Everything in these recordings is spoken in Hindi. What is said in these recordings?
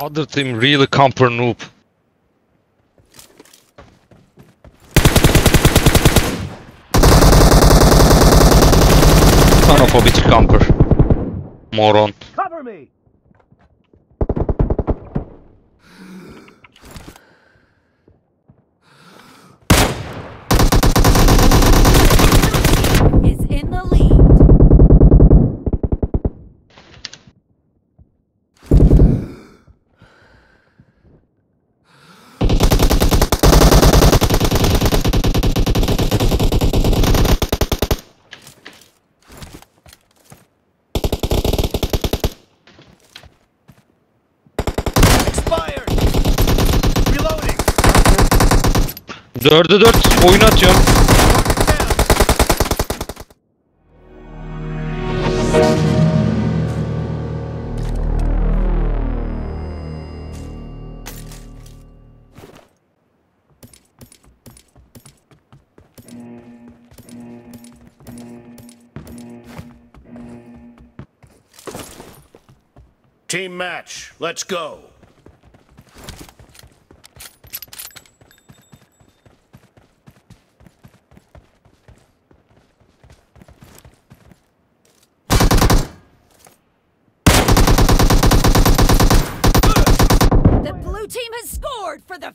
Other team really camper noob. Son of a bitch camper. Moron. Cover me! Dörde dört oyun atıyorum. Team match, let's go. the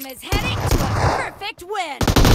team is heading to a perfect win.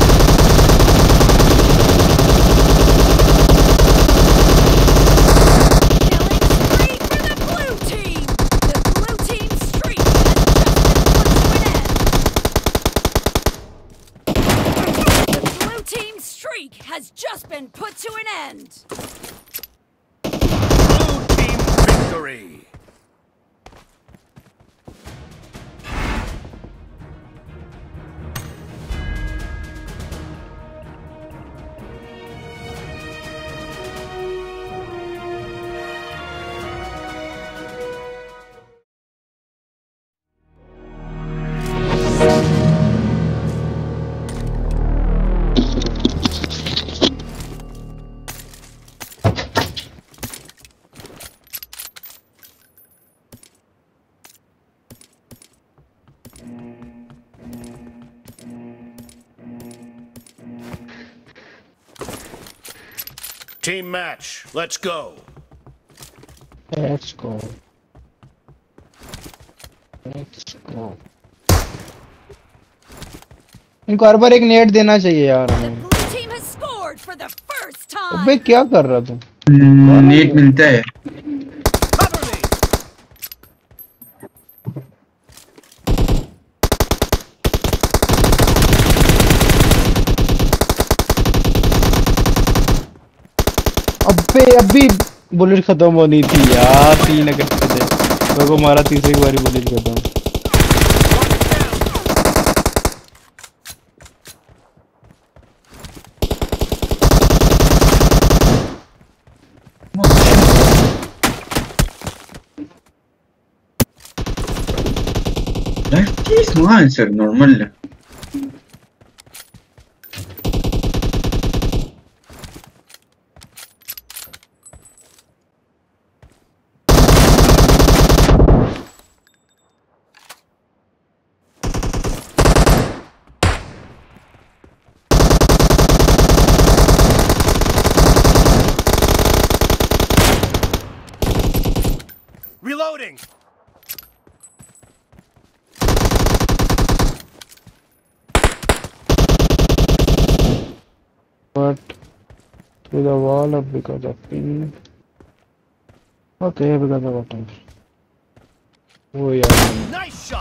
Team match. Let's go. Let's go. Let's go. इनको हर बार एक नेट देना चाहिए यार अबे क्या कर रहा तू नेट मिलता है पे अभी बुलेट खत्म होनी थी यार तीन अगस्त थे लोगों तो मारा तीसरी बारी बुलेट खत्म नॉर्मल है Reloading! But through the wall or because of pin? Okay, because of what? Oh yeah. Nice shot!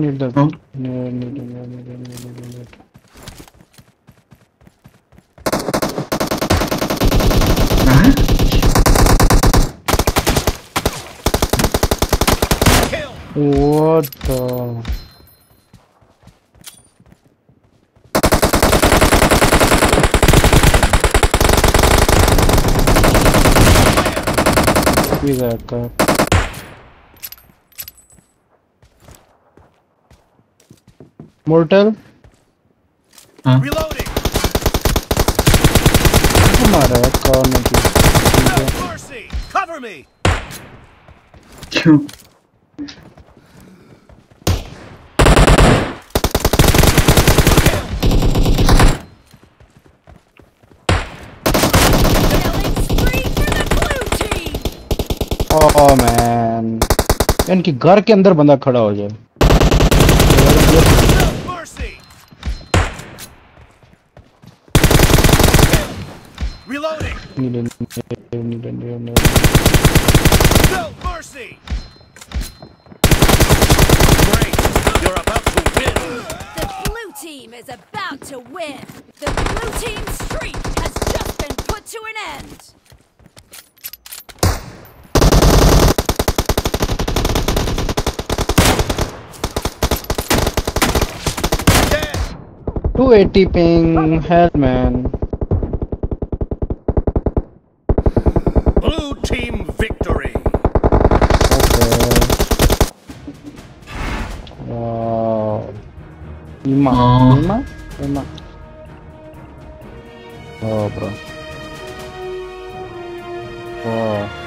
need them. Oh. No, need them, no, need them, need them, need them. What the... Cuidado, cara. Mortal हाँ। Reloading. मारा है कॉर्नर की cover me क्यों मैन इनके घर के अंदर बंदा खड़ा हो जाए Need a need a No mercy! Great! You're about to win! The blue team is about to win! The blue team's streak has just been put to an end! Two eighty ping, hell man. Uma. Oh. Uma. Oh, bro. Oh.